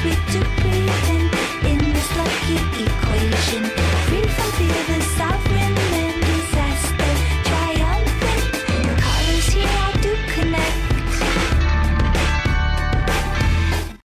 sweet to be.